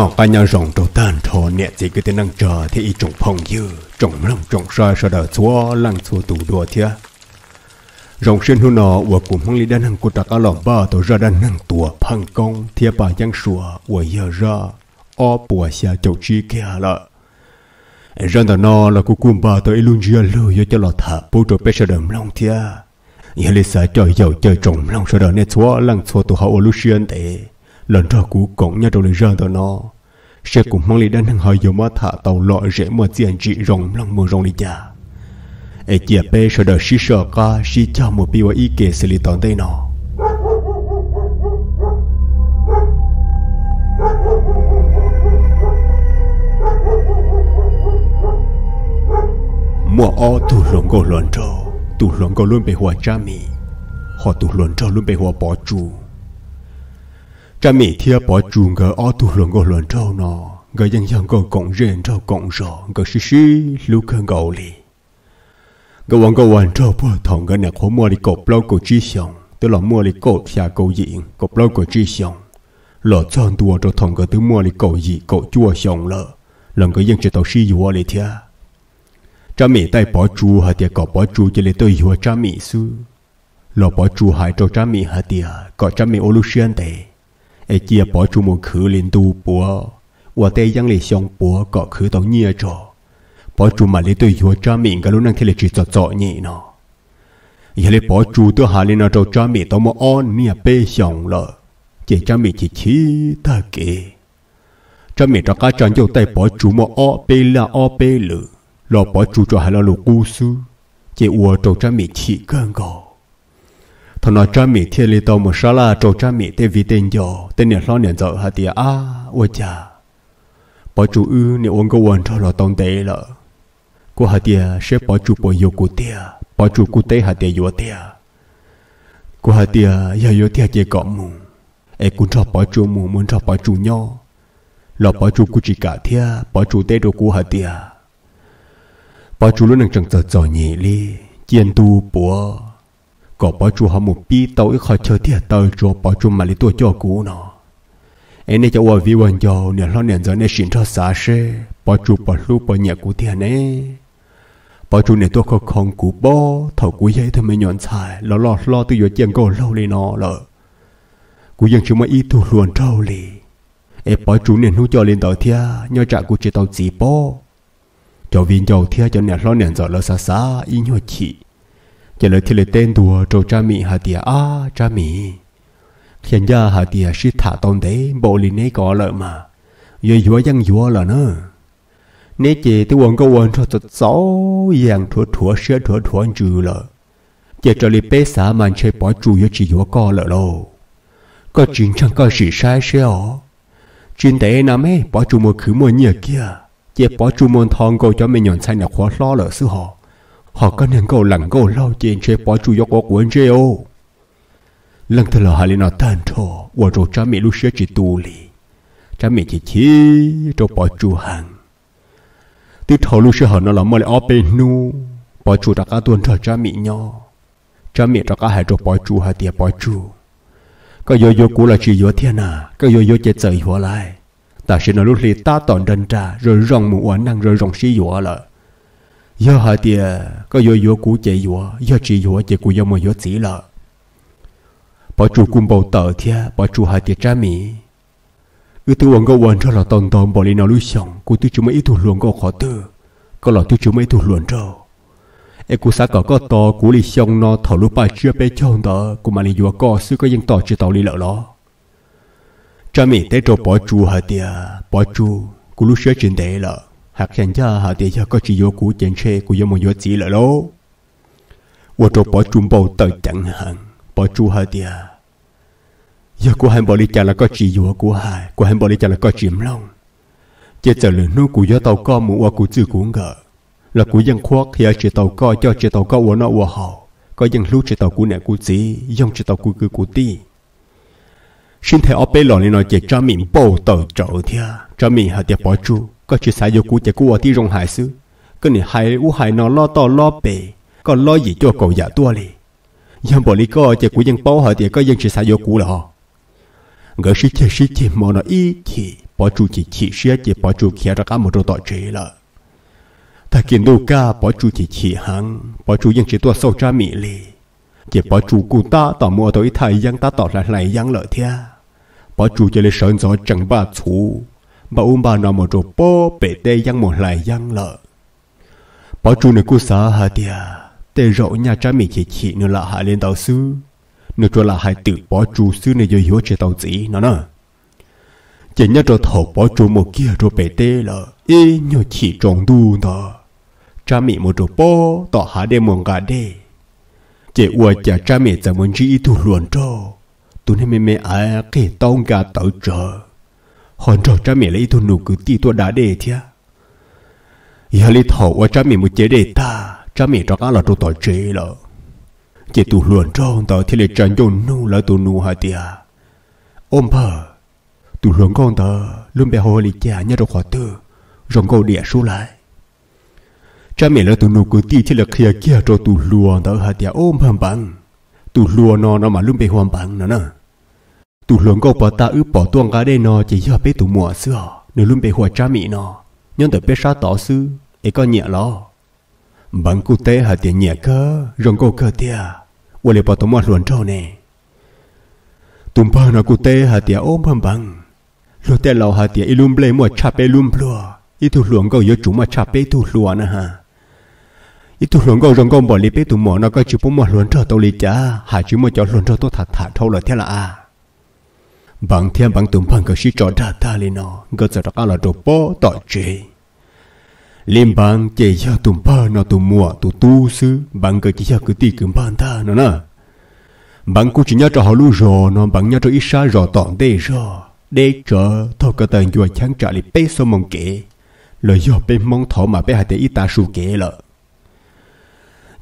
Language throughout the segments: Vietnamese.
nó cả nhà rồng đầu tan trò nhẹ chỉ cái tên năng chờ, thì ý trồng phong dư. Trồng lòng trồng xoa sau đó chúa lăng chúa tủ đùa thia. Rồng xuyên hưu nó và cùng hông lý đan hằng của tất cả lọ ba, tổ ra đan hằng tua phăng công. Thia bà giang sủa và giờ ra, o bùa xa chậu chi kia là rằng đó nó là cú cùng ba tổ luôn chia lưu cho lọ thả bố trò bé sợ đầm lòng thia. Nhà lý xã trời giàu chơi trồng lòng sau đó nè chúa lăng chúa tụ hậu lưu xuyên tệ. Lần ra cú cổng nhà đầu lý ra đó nó sẽ cùng mang lý đan hàng hơi dầu mà thả tàu lọ rễ mà tiền trị rồng lòng mưa rồng lý cha ai chia bê sau đó xí sợ ca xí cho một bi và ý kể xử lý tòn tây nọ. mùa o tu lồng gò luận trâu tu lồng gò luôn bị hòa cha mì, họ tu luận trâu luôn bị hòa bỏ chu cái mì thia bỏ chuồng gỡ ở tu lồng gỡ lợn trâu nọ gỡ dân dân gỡ cọng rền trâu cọng rò gỡ xí xí lúc hơn gạo lì. Gỡ quăng gỡ quăng trâu bỏ thòng gỡ nẹt hổ mua đi cột lâu cổ chi xong tức là mua đi cột xà cổ diện cột lâu cổ chi xong lọ chọn tua cho thòng gỡ tứ mua đi cổ dị cổ chua xong lợ lần gỡ dân chỉ tàu xí dùa lì thia cha mẹ tay bỏ chu hả tiệt cọ bỏ chu cho lấy tôi dùa cha mẹ sư lọ bỏ chu hại cho cha mẹ hả tiệt cọ cha mẹ ô lu xiên tệ ai chia bỏ chú một khử liền tu bùa. Và tây giang lì xong bùa có khử tàu nhia trò. Bỏ chú mà lấy tôi vừa cha mình cái lúc năng khi lấy chỉ cho cho nhỉ nó giờ lấy bỏ hà lên nó cho cha mình tao mà on nia bê xong lợ chỉ cha mình chỉ chỉ ta kì cha mình cho cá chân vô tay bỏ chú mà o, bê là o, bê lử lo bỏ chú cho hà lo lù cú chỉ uo cho cha mình chỉ cần gọi thằng nó cha mì thiên li tao một sáu là cho cha mình tên vì tên giờ tên nhà lo nhà giờ hà tiệt à ôi cha bỏ chú ư nếu ông có quan cho là tông tệ lợ. Cô hạt tia sẽ bỏ chú bỏ yêu cô tia bỏ chú cô tê hạt tia yêu tia cô hạt tia yêu yêu tia chỉ có mù. Ai cũng cho bỏ chú mù, muốn cho bỏ chú nhau lo bỏ chú cô chỉ cả tia bỏ chú tê đồ cô hạt tia bỏ chú luôn đang chẳng chờ chờ nhỉ li chiên tu bùa có bỏ chú họ một bi tàu ít khỏi chờ tia tàu cho bỏ chú mà lý tua cho cũ nó. Anh ấy cho ở vi vần giàu nè, lo nè giờ nè xin cho xa xe bỏ chú bỏ lúc bỏ nhẹ cú thiệt nè bỏ chú nè, tôi có không cú bố thầu cú giấy thôi mới nhọn xài. Lo lo lo, tôi vừa chân cô lâu lên nó lợ cú dân chúng mà ít tu luôn trâu lì. Em bỏ chú nè nu cho lên tàu thia, nhớ trả cú chị tàu chỉ bố cho viên dầu thia cho nè, lo nè giờ lo xa xa ý nhớ chị giờ lời thì lời tên đùa trâu cha mì hà tia à cha mì hiện giờ hà tia sĩ thả tôn thế bộ lì nấy có lợi mà. Giờ dúa dân dúa là nữa nếu chị tôi quần có quần cho thật rõ dạng thua thua xe thua thua trừ lợ. Giờ trở lại bế xã mà chơi bỏ chủ yếu chỉ dúa co lợ đâu có chuyện chẳng có gì sai xe ở chuyện thế nào ấy bỏ chủ một khứ mua nhiều kia. Giờ bỏ chủ một thằng cô cho mình nhận sai là khó lo lợ sư họ họ có nên câu lặng câu lâu chuyện chơi bỏ chủ yếu có quần chơi ô. Lần thứ là hai lần nào tan thọ và rồi cha mẹ lúc xưa chỉ tu lì. Cha mẹ chỉ chi cho bỏ chủ hàng từ thầu lúc xưa họ nó là mà lại ở bên nu bỏ chủ đã cả tuần thọ cha mẹ nhau cha mẹ đã cả hai cho bỏ chủ hai tiệp bỏ chủ cái yo yo cú là chỉ yo thiên à cái yo yo chết trời hóa lại ta sẽ nó lúc lì ta toàn đơn trà, rồi rong mù oán năng, rồi rong xí yo là giờ hả tiề có giờ giờ cũ chạy giờ giờ chỉ giờ chạy cũ giờ mà giờ chỉ là bà chủ cùng bầu tờ thia bà chủ hả tiề cha mì. Ư tôi ông có quan cho là tòn tòn bỏ lên nó lui xong cô tôi chúng mấy thủ luôn có khó tư, có là tôi chúng mấy thủ luôn đâu em cô xã có có to cú li xong nó thầu lúc bà chưa bé chồng đó cô mà li vừa có sư có dân tỏ chưa tàu li lỡ đó cha mẹ thấy chỗ bỏ chủ hả tiề bỏ chủ cô lúc sửa trên đấy là hạt hiện ra hai tiệt cho có chỉ vô cú chèn xe của vô một vô chỉ lợ lô bỏ chung bầu tới chẳng hạn bỏ chủ hai tiệt giờ cô hai bỏ đi chả là có chỉ vô của hai cô hai bỏ đi chả là có chìm lòng chỉ chờ lửa nu của do tàu co mũ và của chữ của ngờ là của dân khoác thì chỉ tàu co, cho chỉ tàu co của nó của họ có dân lúc chỉ tàu của nè của chỉ dòng chỉ tàu của cứ của ti. Xin thầy ở bên lò này nói chỉ cho mình bầu tàu trậu thia, cho mình hạt tiệp bỏ chu có chỉ sai vô cụ chả cụ ở tí rong hải sư, cái này hải u hải nó lo to lo bể. Còn lo gì cho cậu giả tua li dân bỏ lý có chả cụ dân bao hỏi thì có dân chỉ sai vô cụ là họ. Ngỡ sĩ chả sĩ chả mò nó y thì bỏ chú chỉ chỉ sĩ chả bỏ chú khía ra cả một đồ tội chế là ta kiến đâu ca bỏ chú chỉ chỉ hăng bỏ chú dân chỉ tua sâu cha mỹ li chỉ bỏ chú cụ ta tỏ mua tới thay dân ta tỏ ra lại dân lợi thia. Bỏ chú chỉ lấy sơn gió chẳng ba chú bà um bà nọ một chỗ po bể tê giăng một lại giăng lợ. Bảo chú này cô xã hà tia tê rõ nhà cha mẹ chị chị nữa là hạ lên tàu sư nữa cho là hai tự bảo chú sư này rồi hiểu chế tàu gì nó nè. Chỉ nhớ cho thầu bảo chú một kia rồi bể tê lợ ý nhớ chị tròn đu nọ cha mẹ một chỗ po tỏ hạ đê một gà đê. Chỉ ua cha cha mẹ giờ muốn chỉ thu luận cho tụi này mẹ mẹ ai kể tông gà tàu trời hòn trò cha mẹ lấy tu nụ cứ ti tua đá đề thia. Giờ lấy thầu qua cha mẹ một chế đề ta, cha mẹ cho cá là tụ tỏi chế là chế tụ luồn trong tao thì lấy chân dùng nu là tụ nu hai tia ôm bờ tụ luồn con tờ luôn bị hồ lì cha nhớ được khóa tư, rồng câu địa số lại. Cha mẹ là tụ nu cứ ti thì là kia kia cho tụ luồn tao hai tia ôm hầm bằng tụ luồn nó nó mà luôn bị hoàn bằng nữa nè tụ luận có bỏ ta ư bỏ tuang cá đây nó chỉ do bé tụ mùa xưa. Nếu luôn bé hòa cha mị nó nhưng tới bé sa tỏ sư ấy có nhẹ lo bằng cụ tế hà tiền nhẹ cơ rong cô cơ tia quay lại bỏ tụ mùa luận trâu nè. Tụm bơ nó cụ tế hà tiền ôm bằng bằng. Lo tế lâu hà tiền ilum ble mùa cha bé lum lua ít tụ luận có yếu chủ mà cha bé tụ lua nè ha ý tụ luận có rong con bỏ đi bé tụ mùa nó có chịu bỏ mùa luận trâu tàu lì cha hà chịu mùa cho luận trâu tôi thạch thạch trâu là thế là à bằng thiên bằng tùng bằng cái sĩ trò đa ta lên nó, gỡ sợ đó là đồ bó tỏi chế liên bằng chỉ cho tùng ba nó tùng mua tụm tu sư bằng cái chỉ cho cái tì cầm bàn ta nó nè bằng cũng chỉ nhớ cho họ lu rò nó bằng nhớ cho ít xa rò tọn đây rò. Để chờ thôi cái tầng vừa chán trả lại bê số mong kể. Lời do bê mong thọ mà bé hai té ít ta su kể lợ.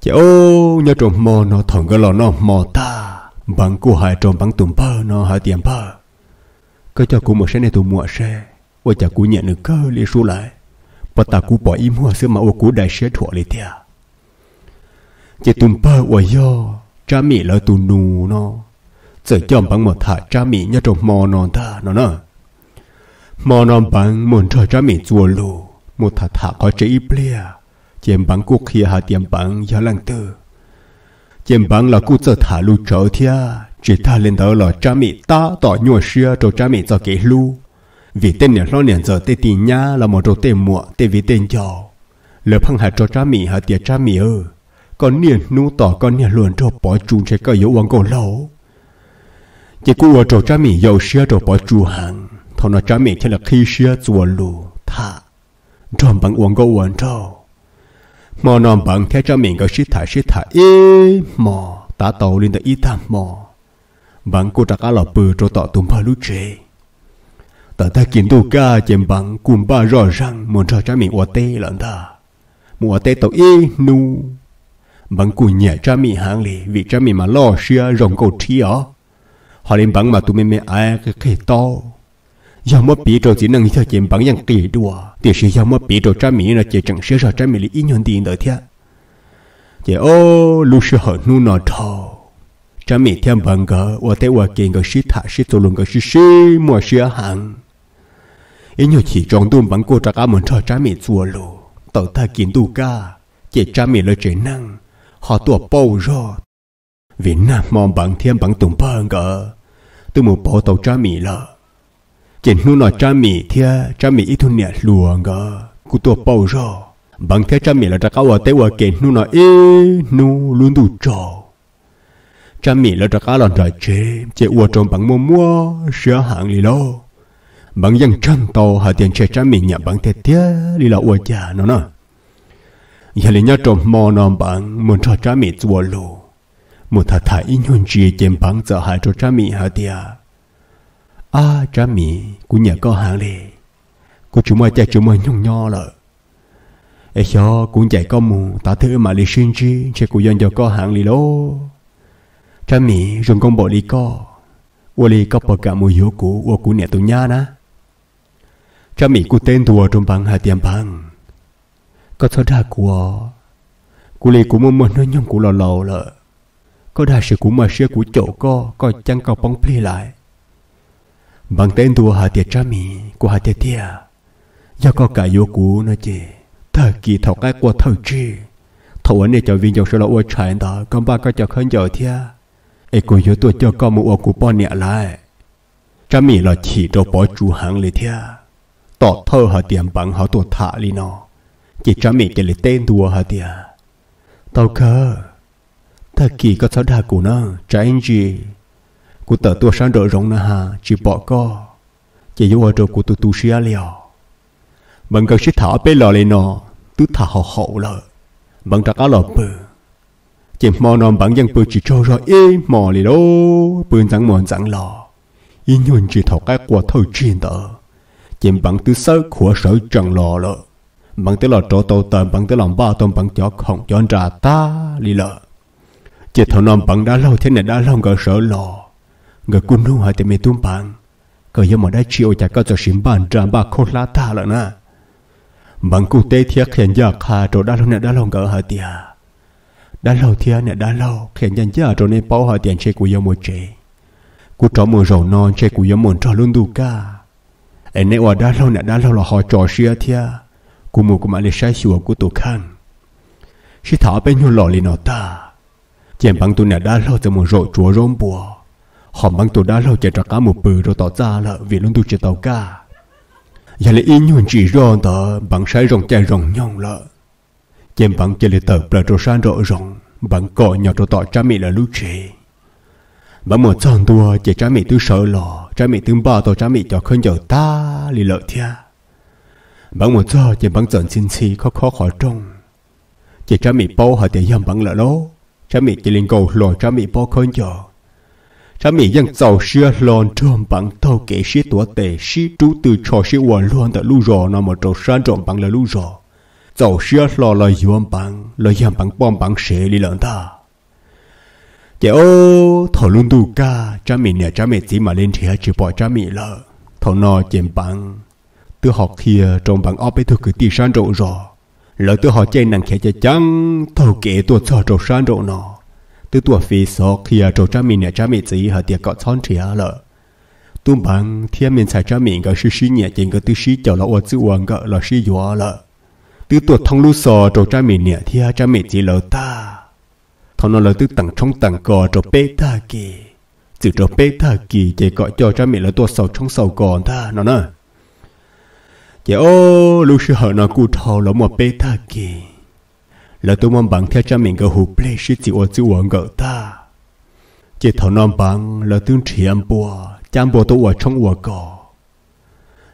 Chỉ ô nhớ trộm mò nó thằng cái lò nó mò ta. Bằng cô hai trộm bằng tùng ba nó hai tiền ba. Cơ cho cụ một xe này tụ mua xe. Ôi chả cụ nhận được cơ lì xu lại. Bà ta cụ bỏ im hoa xưa mà ô cụ đại xe thuộc lì Chị tùm bơ ôi yo Cha mẹ lỡ tù nù nó. Giờ chồng bằng một thả cha mẹ nhớ trong mò non ta nó nè. Mò non bằng muốn trời cha mẹ chùa lù. Một thả thả có chế ít lìa. Chèm bằng cuộc khi hạ tiệm bằng giá lăng tư. Chèm bằng là cụ giờ thả lù trở thịa chỉ ta lên đó là cha mẹ ta tỏ nhua xưa cho cha mẹ cho cái lưu vì tên nhà lo nền giờ tê tì nha là một đồ tê mùa tê vì tên cho lỡ phăng hạt cho cha mẹ hạt tiệt cha mẹ ơ. Con niên nu tỏ, con nhà luôn cho bỏ chung sẽ cơ yếu uống cổ lâu chỉ cú ở chỗ cha mẹ giàu xia cho bỏ chú hàng thằng nó cha mẹ chỉ là khi xia chùa lù, thả. Tròn bằng uống cổ uống cho mà nằm bằng theo cha mẹ có sĩ thả sĩ thả, ê, mò. Ta tàu lên tới ít tam mò bằng cô trạc á lọ bự cho tọ tùm bà lúc chế ta ta kiến tu ca chém bằng cùng ba rõ ràng, muốn cho cha mình ổ tê lận ta mua tê tàu y nu bằng cùng nhẹ cha mình hàng lì, vì cha mình mà lo xưa rồng cầu trí ó. Họ lên bằng mà tụi mình mẹ ai cái cái to. Giờ mất bị trâu chỉ năng theo chém bằng yang kỳ đùa. Thì sự giờ mất bị trâu cha mình là chỉ chẳng xưa ra cha mình lý ý nhận tiền đợi thế chỉ ô lúc xưa họ nu nọ thâu cha mi thêm bằng gỡ và tê và kiện gỡ sĩ thả sĩ tu lùng gỡ sĩ sĩ mua sĩ hàng ý nhiều chỉ trong tuôn bằng cô trả cả mình cho cha mi chùa lù tàu ta kiến tu ca chỉ cha mi lời chế năng họ tua bầu rồi vì nam mong bằng thiên bằng tùng bằng gỡ tôi một bỏ tàu cha mi lợ chỉ nu nói cha mi, thia cha mi ít thu nhẹ luồng gỡ cú tua bầu rồi bằng thế cha mi là trả cả và tế và kiện nu nói ý nu luôn đủ trò cha mẹ là trả cá lần trời chế chế ở trộm bằng mua mua sửa hàng lì lâu bằng dân chân to hà tiền chế cha mình nhà bằng thế tía lì là ua cha nó nè. Giờ lì nhớ trộm mò nòng bằng, muốn cho cha mình chùa lù. Một thà thà in hồn chi chém bằng giờ hại cho cha mình hà tia à cha mình cũng nhà có hàng lì. Cũng chúng mày chạy chúng mày nhung nho lợ. Ấy cho cũng chạy có mù, ta thứ mà lì sinh chi chế cũng dân cho có hàng lì lô cha mi rung công bộ lý co. Ua lý có bậc cả mùi hiếu cũ, Ua cũ nẹ tù nha ná. Mi cú tên thua trong băng hà tiệm băng, Có thơ đa của, Cú lý cú mơ mơ nó nhông cú lò lò lợ. Có đa sự cú mà sữa cú chỗ co Coi chăng cầu bóng pli lại. Bằng tên thua hà tiệt mi Của hà tiệt tia Do có cả yếu cũ nó chê Thờ kỳ thọc cái của thờ chi Thổ anh này cho viên dầu sơ lọ ua trái đó Còn ba có cho khấn dầu thiệt ai cô yếu tôi cho con mua của bọn nhẹ lại. Cha mẹ là chỉ đồ bỏ chú hàng lấy thia. Tỏ thơ họ tiền bằng họ tuổi thả đi nó. Chỉ cha mẹ chỉ lấy tên đùa họ thia tao khờ. Ta kỳ có sao đa của nó trái anh gì? Của tớ tôi sáng đỡ rộng nè hà chỉ bỏ co. Chỉ vô ở chỗ của tôi tu sửa liều bằng cần sẽ thả bê lò lên nó, tứ thả họ hậu lợ. Bằng trạc á lò bự chỉ mò nòm bằng dân bự chỉ cho rồi ê mò lì đô bự chẳng mòn chẳng lò. Ý nhuận chỉ thọc cái quả thâu chuyên tờ. Chỉ bằng tứ sơ của sở chẳng lò lợ. Bằng tứ lò trổ tàu tờ bằng tứ lòng ba tôm bằng chó khổng chó ra ta lì lợ. Chỉ thầu nòm bằng đã lâu thế này đã lâu gỡ sở lò. Ngờ quân nung hỏi tìm tung bằng cờ giờ mà đã chịu chả có cho xin bàn ra ba khô lá ta lợ nè bằng cụ tế thiệt hiện giờ khá chỗ đã lâu nè đã lâu gỡ hỏi tiệt đã lâu thiệt nè đã lâu khiến nhân gia chỗ này bao họ tiền chơi của yêu một chế cú trò mùa rầu non chơi của yêu một trò luôn đủ cả anh này ở đã lâu nè, đã lâu là họ trò xưa thiệt cụ mù cũng mà lấy sai sửa của tổ khăn. Khi thảo bên nhau lò lên nó ta. Chèn bằng tụi nè, đã lâu từ một rộ chúa rôm bùa. Họ bằng tụi đã lâu chạy ra cá một bự rồi tỏ ra là vì luôn đủ chế tàu cả giờ lại in nhuận chỉ rõ tờ bằng sai rồng chạy rồng nhong lợi chém bằng chạy lì tờ bờ rồi sáng rõ rộng bằng cò nhỏ rồi tỏ cha mẹ là lúc trẻ bằng một chọn tua chạy cha mẹ tư sợ lò cha mẹ tư ba tỏ cha mẹ cho khơi dầu ta lì lợi thia. Bằng một cho chém bằng dần xin xì khó khó khó trông. Chạy cha mẹ bao họ để yam bằng lỡ lô cha mẹ chỉ linh cầu lò cha mẹ bao khơi dầu cha mẹ dân giàu xưa lon trộm bằng tàu kể xí tuổi tệ xí trú từ trò xí hoàn luôn tại lũ rò, nó mà trò sáng trộm bằng là lũ rò giàu xưa lo ta cha mẹ cha mẹ chỉ mà lên bỏ cha mẹ nó chém bằng từ học kia trong bằng ấy thuộc cứ đi san rộ rò. Lỡ từ họ chơi năng khẽ chơi chăng thầu kể tuổi cho trâu san rộ nó từ tuổi phi sọ kia à trâu cha mình nhà cha mẹ chỉ họ tiệc cọ chọn chia lỡ, tu bằng thiên mình xài cha mình cái sự suy nhẹ chính cái tư suy cho là ô chữ hoàng cái là sư yếu lỡ từ tuột thông lưu sò trâu cha mẹ nhẹ thiên cha mẹ chỉ lỡ ta. Thằng nó lỡ tư tặng trong tặng cò trâu bê ta kì chữ trâu bê ta kì chỉ gọi cho cha mẹ là tuột sầu trong sầu còn ta, nó nè. Chỉ, ô lu sư hở nó cụ thầu lỡ một bê ta kì là tôi mong bằng theo cha mẹ cái hụp bê sĩ chỉ ô chữ ở gỡ ta. Chỉ thằng non bằng là tương triệm bùa, chăm bùa tôi ở trong ở cỏ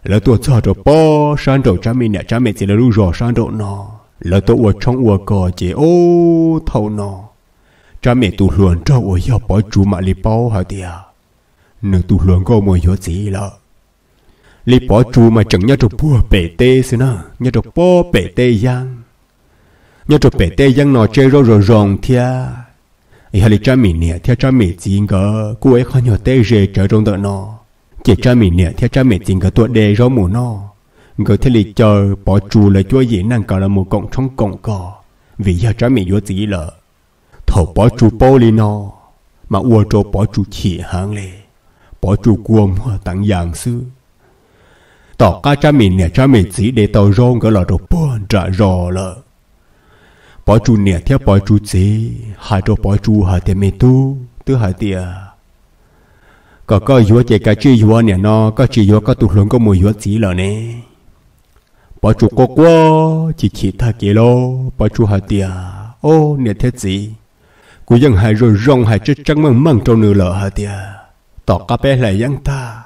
là tôi cho rồi bó sang đầu cha mình nè, cha mẹ chỉ là lu rò sang đầu nó là tôi ở trong ở cỏ chỉ ô thầu nó cha mẹ tu luận cho ở yêu bỏ chú mà li bao hả tiệt nếu tu luận có một yếu gì là li bỏ chú mà chẳng nhớ được bùa bể tê xí nè nhớ được bó bể tê giang. Nhớ cho bể tê giang nó chơi rồi rồi rồng thia. Ấy hay là cha mẹ nè theo cha mẹ gì cái cô ấy không nhớ tê rề trở trong đợt nó chỉ cha mình nè, theo cha mình tình cái tuổi đề rau mù nó người thế lịch chờ, bỏ chù là chúa gì năng cả là một cộng trong cộng cò vì giờ cha mình vô gì lợ thầu bỏ chù bao lì nó mà ua cho bỏ chù chỉ hàng lệ bỏ chù cuồng mùa tặng dạng sư tỏ ca cha mình nè, cha mình chỉ để tàu rong cái là đồ buồn trả rò lợ bỏ chú nè, theo bỏ chú chỉ, hai đồ bỏ chú hai tiền mê tu tư hai tiền có có yếu chỉ cả chi yếu nè, nó có chỉ yếu có tụt lớn có mùi yếu chỉ là nè. Bà chủ có quá chỉ chỉ ta kia lo bà chủ hạt tiệt ô, nè thế gì? Cú dân hại rồi rong hại chết trắng măng măng trong nửa lợ hạt tiệt tỏ cá bé lại dân ta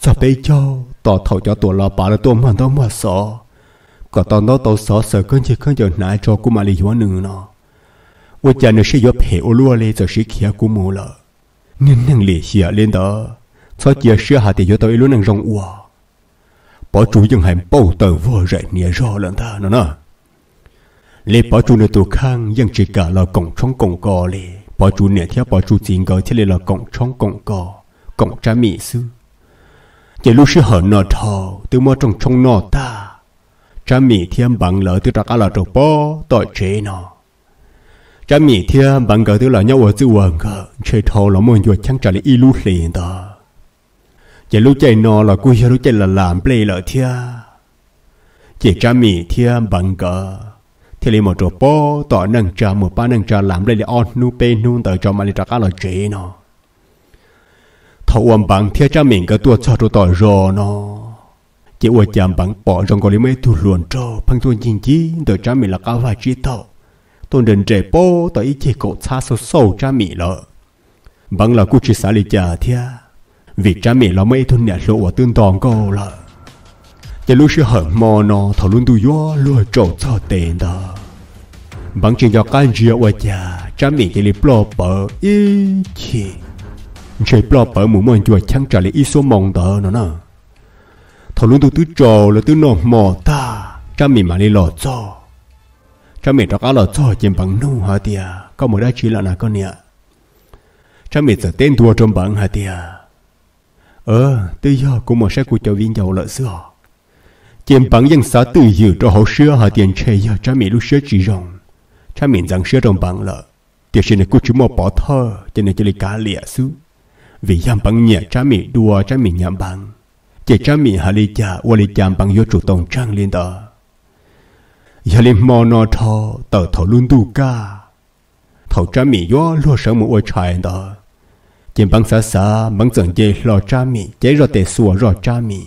cho bé cho, tỏ thầu cho tuổi lò bà là tuổi mà đó mà sợ có tao đó tao sợ sợ cơn chỉ cơn giờ nãy cho cú mà lì hóa nửa nó ôi nó sẽ giúp hệ ô lúa lên rồi sẽ kia cú mù lợ nên năng lì xìa à, lên đó. Cho chia sẻ hạ thì cho tôi luôn năng rong ua bỏ chú dân hành bầu tờ vô rẻ nia rõ lần ta nó nè. Lê bỏ chú nơi tù khang dân chỉ cả là cổng trong cổng cò lê bỏ chú nè theo bỏ chú chính gọi thế lê là cổng trong cổng cò cổng cha mỹ sư chỉ lúc sư hở nọ thò từ mơ trong trong nọ ta. Cha mỹ thiên bằng lỡ từ trạc á là trọc bó tội chế nọ cha mì thiên bằng cỡ thứ là nhau ở chữ vườn cỡ chế thâu là một chuột chẳng trả lại y lú liền đó. Chỉ lúc chạy nó là cú lúc chạy là làm play là thia. Chỉ cha mì thia, bằng cờ. Thì lấy một chỗ bỏ tỏ nâng trà một ba nâng trà làm lên để on, nu pe nu tới cho mà lấy trà là chế nó thâu âm bằng thia cha mình cái tua cho chỗ tỏ rò nó chỉ ua chạm bằng bỏ trong cái lấy mấy tu luồn trò phăng tuôn chính chi tới cha mình là cao vài chi tàu tôn đền trẻ bố tới ý chỉ cổ xa sâu sâu cha mẹ lợ bằng vâng là cú chỉ xả lì chờ thia. Vì cha mẹ là mấy thôn nhà lộ ở tương toàn cô lợ chỉ lúc sẽ hở mò nó thầu luôn tu yo luôn trổ cho tiền đó bằng vâng chuyện cho cái gì ở nhà, cha mẹ chỉ lì blo bờ ý chỉ chỉ blo bờ mù mòn chùa chăng trả lại ý số mong tờ nó nè. Thầu luôn tu tứ trò là tứ nọ mò ta, cha mẹ mà đi lò cho cha mình cho cái lò cho trên bằng nung hả tia có một đá chỉ là nào con nè. Cha mình giờ tên thua trong bằng hả tia ờ tự do cũng một sẽ của cho viên giàu lợi xưa. Chim bằng dân xã tự dự cho hậu xưa hả tiền chơi giờ cha mẹ lúc xưa chỉ rồng. Cha mẹ rằng xưa trong bằng lợi tiền này cũng chỉ một bỏ thơ, cho nên cho lấy cá lìa xứ. Vì yam bằng nhẹ cha mẹ đùa cha mẹ nhảm bằng chỉ cha mẹ hà lý cha và lý cha bằng vô chủ tổng trang liên đó ya lý mò nó thọ tờ thọ luôn tu ca. Thọ cha mẹ yo lo sợ một ô trái đó tiền băng xã xã băng dần dây lo cha mi chế rồi tệ xua rồi cha mẹ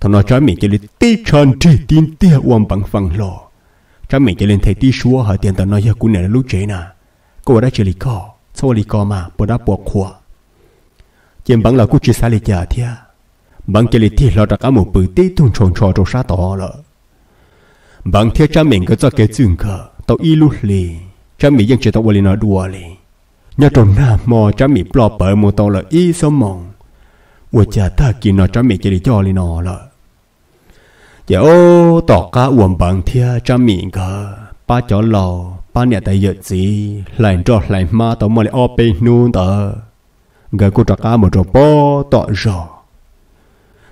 thằng nó trái mi chỉ lên tí tròn chỉ tin tia uom bằng phẳng lò. Trái mi chỉ lên thấy tí xua hả tiền tao nói giờ cũng này lúc chế nè cô đã chỉ lì co sau lì co mà bữa đã bỏ khua chuyện băng là cô chỉ sai lì giả thia băng chỉ lì thì lo đặt cả một bự tí tung tròn tròn trâu sát tỏ lợ bằng theo cha mình có cho cái chuyện cả tao y lút lì. Cha mình dân chỉ tao quên nói đùa lì. Nhà trồng na mò, cha mình bỏ bờ một tao là y sao mong ủa cha ta kia nó cha mình chỉ để cho lì nó là giờ ô, tỏ cá uổng bằng theo cha mình cả ba chỗ lò, ba nhà tại giờ gì lại cho lại ma, tao mò lại ô bên nuôn tờ. Người cô trả cá một rồi bò tọ rò.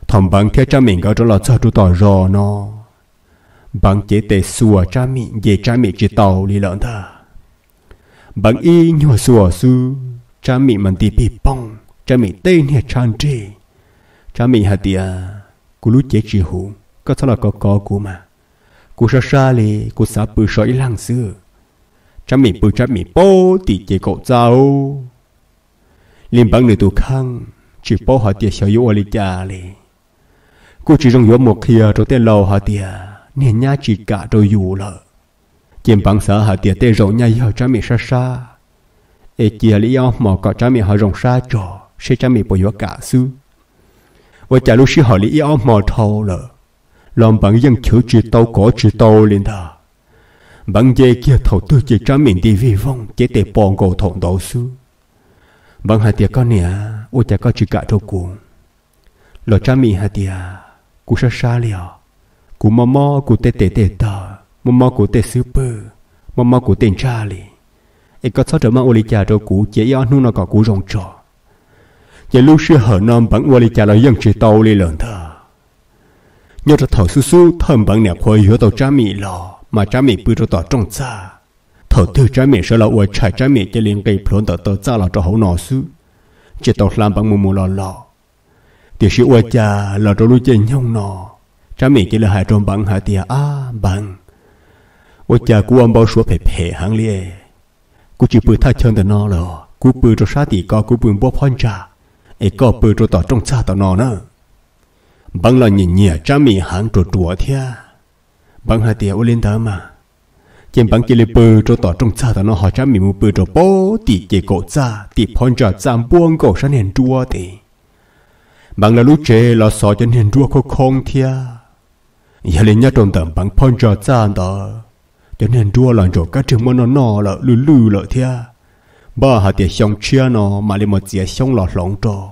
Thằng bằng theo cha mình có cho là cho chú tọ rò nó bằng chế tệ sùa cha mẹ, về cha mẹ chỉ tàu lì lợn thơ. Bằng y nhua sùa su cha mẹ mình tì bị bong cha mẹ tê nhẹ chan trì. Cha mẹ hạt tìa à, cú lú chế chỉ hủ có thằng là có có cú mà. Cú sa sa lì, cú sa bự sỏi lăng xưa cha mẹ bự cha mẹ bố, tì chế cậu giàu liền bằng người tù khăn, chỉ bố hạt tìa sở hữu ở lì cha lì. Cú chỉ dùng yếu một kia rồi tên lâu họ tìa à nên nhà chỉ cả rồi dù lờ chim bằng sở hả tiệt tê rộng nhà giờ cha mẹ sa sa. Ê chia lý do mò có cha mẹ họ rộng xa trò sẽ cha mẹ bỏ vô cả xứ. Và cha lúc xí họ lý do mò thâu lờ lòng bằng dân chữ chữ tàu có chữ tàu lên thà. Bằng dê kia thầu tư chỉ cha mẹ đi vi vong chế tê bòn cổ thòng đầu xứ. Bằng hả tiệt có nẻ, ô cha có chữ cả trâu cuồng. Lo cha mẹ hả tiệt cú xa xa liền của mama mò tê tê tê ta mò mò tê sư bơ mò mò tên Charlie li ấy có sao trở mà ô li cha đâu cú chế yếu nu nó có cú rong trò. Giờ lúc xưa hở non bằng ô li cha là dân chữ tàu li lần thà nhớ ra thở su su thầm bằng nè khôi hứa tàu cha mì lò, mà cha mì bự cho tàu trong cha thở thư cha mì sợ là uổng chạy cha mì cho liền cây phun tàu tàu cha là cho hậu nọ su chỉ tàu làm bằng mù mù lò lò. Thì sự uổng cha là cho lui chơi nhông nọ cha mì chỉ là hai trong bằng hai tia à bằng ô cha cú ông bao số phải phê hàng lia cú chỉ bự thay chân tàu nó lò cú bự cho sát thì co cú bự bó phong cha. Ấy co bự cho tàu trong cha tàu nó nữa bằng là nhìn nhẹ cha mì hàng trộn trộn thia. Bằng hai tia lên đó mà. Trên bằng kia lấy bự cho tỏ trong cha nó, họ cha mì mu bự cho bố tỷ chỉ cổ cha tỷ phong cha giảm buông cổ sang nền trua thì bằng là lúc chế là sợ cho nền trua khó không thia giờ lên nhá trong tầm bằng phong cha cha đó cho nên đua lần rồi các trường môn nó nọ là lư lư lợi thia à. ba hạt tiền xong chia nó mà lên một chia xong lọt lỏng trò.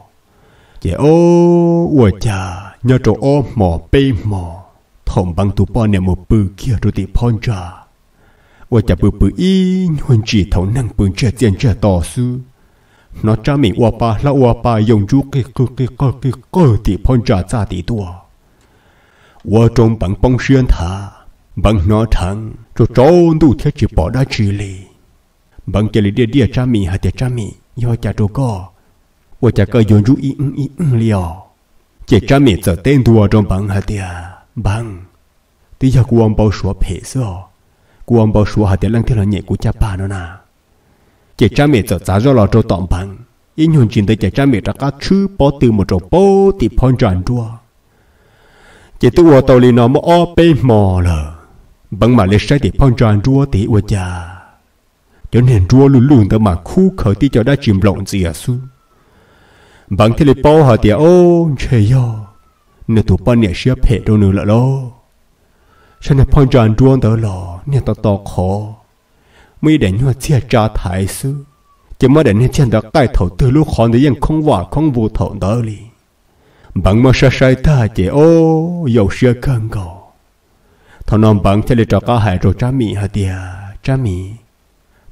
Chị ô ủa cha nhớ chỗ ô mò bê mò. Thòng bằng tụ bò nè một bự kia rồi thì phong trà ủa cha bự bự y huân chỉ thấu năng bự chia tiền chia tỏ sư nó cha mình ủa ba là ủa ba dùng chú cái cái cái cái cái cái thì phong trà ra thì tua 我中 bằng bằng xuyên thả bằng nó thẳng cho trâu đủ theo chỉ bỏ đã chỉ lì bằng chỉ lì địa địa cha mì hay địa cha mì do cha trâu co của cha cơ dùng chú ý ứng ý ứng cha mì giờ tên đùa trong bằng hay địa bằng tí giờ của ông số phê số của ông số hay địa lăng theo là của cha bà nó nà chỉ cha mì giờ giá do lo trâu tỏm bằng ý nhung chín tới chỉ cha mì đã cá chư bỏ từ một trâu bố thì phong tràn trua chỉ tôi ở tàu li nó mà ở bên mò là bằng mà lấy sai thì phong tràn đùa thì ở cha cho nên đùa luôn luôn tới mà khu khởi tí cho đã chìm lộn gì à su bằng thế lấy bao hạt tia ô chơi yo nếu tụ bao nhiêu xia phê đâu nữa là lo cho nên phong tràn đùa tới lò nên tao to khó mới để nhau chia trả thái sư chỉ mới để nên chia được cái thầu từ lúc họ để ยัง không vào không vô thầu đó li bằng mà sai sai ta chỉ ô, dầu sơ cân cầu thằng non bằng thế lịch cho cả hai rồi cha mì hả tia cha mì.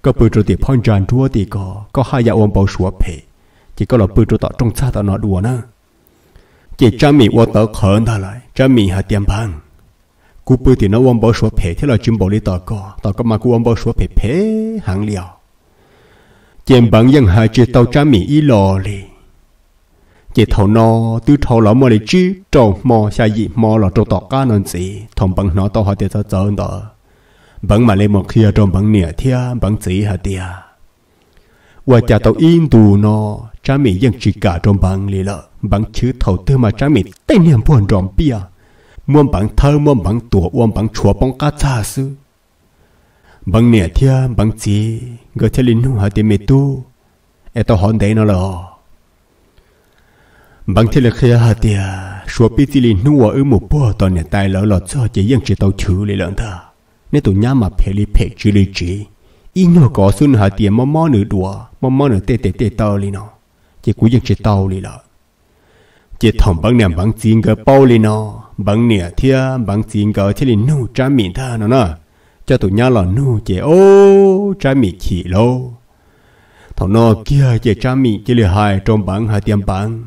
Có bự rồi thì phong tràn chúa thì có có hai nhà ôm bao sủa phê. Chỉ có là bự rồi tọt trong xa tao nó đùa nữa chỉ cha mì ô tớ khẩn ta lại cha mì hả tiêm bằng cú bự thì nó ôm bao sủa phê, thế là chim bò đi tao có tao có mà cú ôm bao sủa phê phê hàng liều chèn bằng dân hai chỉ tao cha mì ý lò liền chỉ thầu nó từ thầu lọ mò để chứ trâu mò xa dị mò lọ trâu tọt cá non gì thòng bằng nó to họ tiền cho chờ đó bằng mà lấy một khi trong bằng nửa thia, bằng gì hả tia. Và cha tàu in tù nó cha mẹ dân chỉ cả trong bằng lì lợ. Bằng chữ thầu tư mà cha mẹ tên niệm buồn rộm bia. Muốn bằng thơ muốn bằng tuổi muốn bằng chùa bằng cá cha sư bằng nè thia, bằng gì người theo linh hồn hả tìm mẹ tu. Ai tao hòn đấy nó là bằng thế là khi hà tia số bị tỷ linh nuo ở một bộ toàn nhà tài lỡ lọt cho chỉ dân chỉ tao chữ lấy lợn thà nên tụi nhà mà phải li phải chữ li chỉ ít nhỏ có xuân hà tia mò mò nửa đùa, mò mò nửa tê tê tê tàu li nó chỉ cú dân chỉ tao li lợ chỉ thằng bằng nè, bằng tiền cái bao li nó bằng nè thia, bằng tiền cái thế linh nuo trả miệng thà nó nè. Cho tụi nhà là nuo chỉ ô cha miệng chỉ lâu thằng nó kia chỉ cha miệng chỉ là hai trong bằng hà tiêm bằng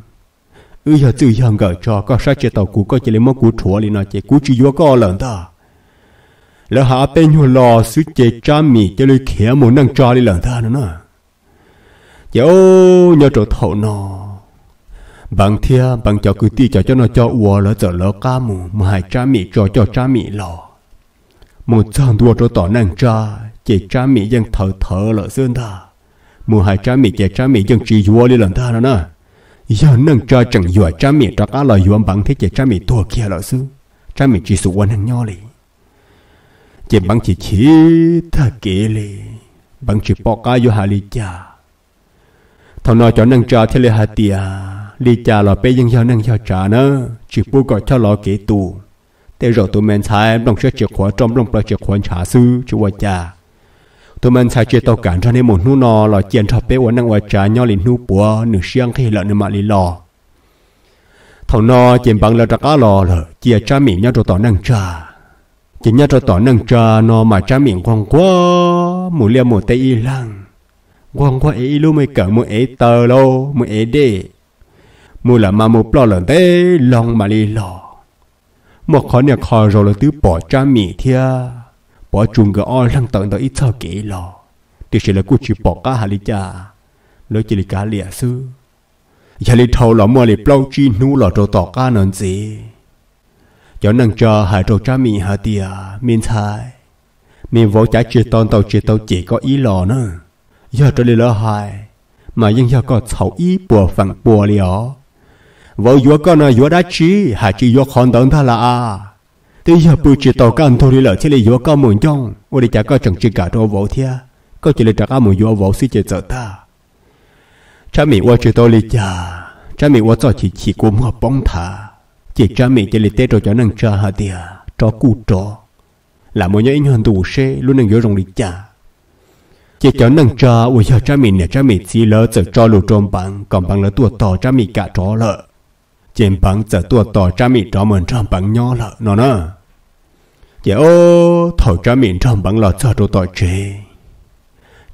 ừ giờ tự nhiên gỡ cho, có sát chế tàu cũ có chỉ lấy mất cũ chùa liền nó, chế cũ chỉ vô có lần ta. Lỡ hạ bên nhau lò sứ chế cha mì, chế lấy khía muốn năng cho lên lần ta nữa nè. Chế ô, nhớ chỗ thầu nó bằng thia, bằng cho cứ ti cho cho nó cho uo lỡ giờ lỡ cá mù, mà hai cha mì, cho cho cha mì lò. Một trăm đua cho tỏ năng cha chế cha mì dân thở thở lỡ sơn ta. Mù hai cha mì, chế cha mì dân chỉ vô lên lần ta nữa nè giờ nâng cho chẳng vừa cha mẹ cho cá lời vua bằng thế chỉ cha mẹ tua kia lỡ sư cha mẹ chỉ sự quan hàng nho lì. Chỉ bằng chỉ chỉ thà kỹ lì. Bằng chỉ bỏ cá vua hà lì cha thằng nói cho nâng cho thế lì hà tia lì cha là bé dân giao nâng cho cha nữa chỉ bố gọi cho lo kỹ tù. Để rồi tụi mình xài đồng sẽ chìa khóa trong, đồng là chìa khóa trả sư chú vợ cha tụi mình xài chìa tàu cản cho nên một nụ nọ là chèn cho bé vợ năng vợ cha nhau liền nụ bùa nửa xiang khi lợn nửa mà lì lò. Thầu nọ chèn bằng là trà cá lò là chia cha miệng nhau cho tỏ năng cha chỉ nhau cho tỏ năng cha nó mà cha miệng quăng quá mù lia mù tây y lăng. Quăng quá ấy luôn mới cỡ mù ấy tờ lô, mù ấy đê. Mù là mà mù plò lợn tê, lòng mà lì lò. Một khó nhà khó rồi là tứ bỏ cha miệng thia bỏ chung cái o lăng tận tới ít sao kỹ lò. Thì sẽ là cô chỉ bỏ cá hà lý cha? Nói chỉ là cá lìa sư giờ lý thầu là mua lý plau chi nu là trâu tỏ cá nón gì cho năng cho hai trâu cha mì hà tia miên thái miên vỗ trái chia tôn tàu chia tàu chỉ có ý lò nữa giờ trở lại lỡ hai mà vẫn giờ có xấu ý bùa phẳng bùa liỏ vợ vua con là vua đã chi hà chỉ vua con tận ta là à Tí giờ bù chỉ tàu can thôi đi lỡ chỉ là vua cao muốn trong ôi đi chả có chẳng chỉ cả đồ vô thia. Có chỉ là chả cá một vua vô suy chỉ sợ ta. Cha mẹ vua chỉ tàu đi cha. Cha mẹ vua cho chỉ chỉ của một bóng thả. Chỉ cha mẹ chỉ là tết rồi cho nâng cha hà tia cho cụ cho là một anh nhân đủ xe luôn nâng nhớ rong đi cha. Chỉ cho nâng cha ôi giờ cha mẹ nè, cha mẹ chỉ lỡ sợ cho lù trộm bằng còn bằng lỡ tua tò cha mẹ cả chó lợ. Trên bằng sợ tua tò cha mẹ trò mình trong bằng nhỏ lợ nó nè giờ ô thầu cha mẹ trong bằng lo cho đồ tội chế